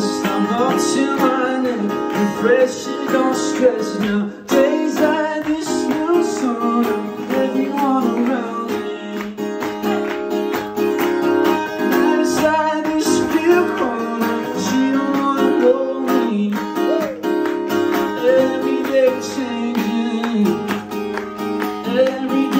stressed, I'm up to my neck Refreshing, don't stress. Now Days like this new song Everyone around me Nights like this feel cold She don't wanna know me. Every day changing. Every